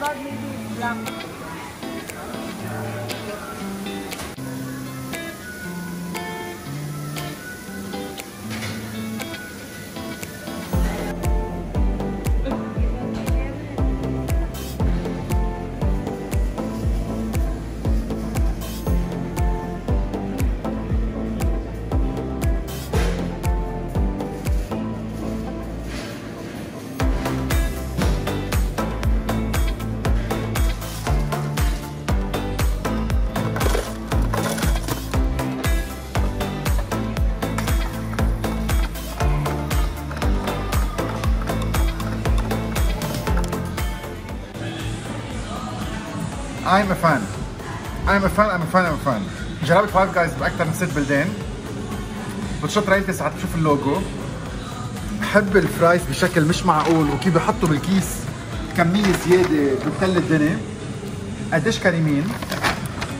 bag may black. I'm a fan. I'm a fan, I'm a fan, I'm a fan. جربت Five Guys باكثر من ست بلدان. بتشط ريالتي ساعات تشوف اللوجو. بحب ال fries بشكل مش معقول وكيف بحطوا بالكيس كمية زيادة بتل الدنيا. قديش كريمين.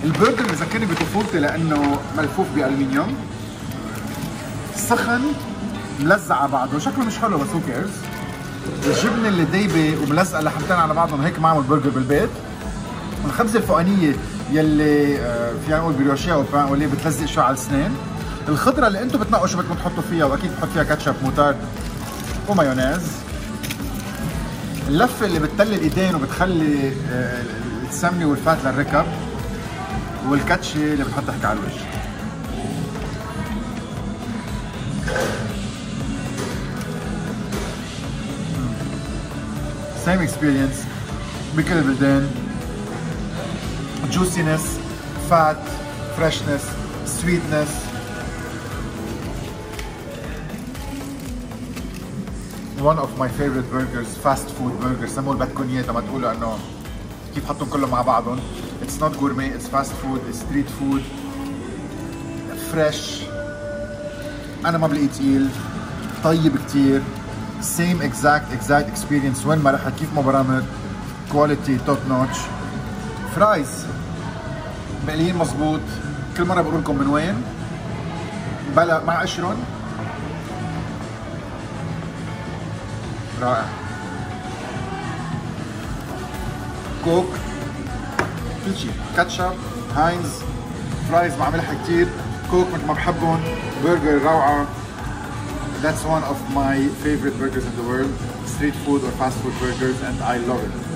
البرجر بذكرني بطفولتي لأنه ملفوف بألمنيوم. سخن ملزق على بعضه، شكله مش حلو بس who cares. الجبنة اللي دايبة وملزقة لحمتين على بعضهم هيك بعمل برجر بالبيت. الخبزه الفوقانية يلي آه، فينا نقول brioche أو bun واللي بتلزق شوي على السنين. الخضرة اللي أنتم بتنقوا شو بدكم تحطوا فيها وأكيد بتحط فيها كاتشب موتارد ومايونيز. اللفة اللي بتتل الإيدين وبتخلي آه، السمنة وال fat للركب. والكاتشة اللي بتحط تحكي على الوجه. Same experience. بكل البلدان. juiciness, fat, freshness, sweetness. One of my favorite burgers, fast food burgers. سموا اللي بدكم اياه ما تقولوا انه كيف حطهم كلهم مع بعضهم. It's not gourmet, it's fast food, it's street food. Fresh. انا ما بلاقيه تقيل. طيب كتير. Same exact exact experience وين ما رحت كيف ما برامر. Quality top notch. fries مقليين مظبوط. كل مرة بقول لكم من وين. بلا مع قشرهم رائع. كوك. كل شيء. كاتشب. Heinz. fries مع ملح كثير كوك مثل ما بحبهم. برجر روعة. That's one of my favorite burgers in the world. Street food or fast food burgers and I love it.